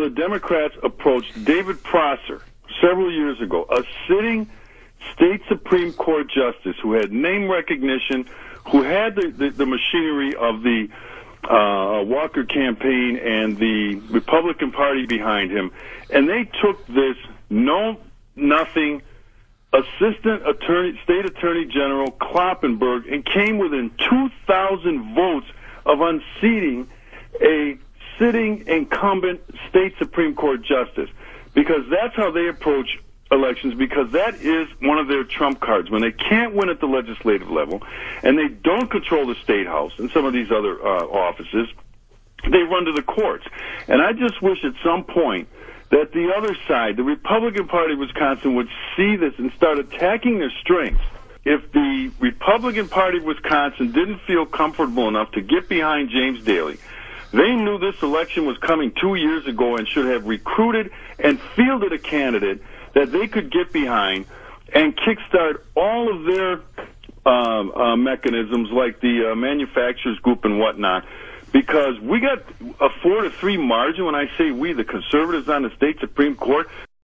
the Democrats approached David Prosser several years ago, a sitting state Supreme Court justice who had name recognition, who had the, the, the machinery of the uh, Walker campaign and the Republican Party behind him, and they took this no nothing Assistant Attorney, State Attorney General Kloppenburg and came within 2,000 votes of unseating a sitting incumbent state Supreme Court justice because that's how they approach elections because that is one of their trump cards. When they can't win at the legislative level and they don't control the state house and some of these other uh, offices they run to the courts. And i just wish at some point that the other side the republican party of wisconsin would see this and start attacking their strengths. If the republican party of wisconsin didn't feel comfortable enough to get behind james daley they knew this election was coming two years ago and should have recruited and fielded a candidate that they could get behind and kickstart all of their um, uh, mechanisms like the uh, manufacturers group and whatnot. Because we got a four to three margin when I say we, the conservatives on the state Supreme Court,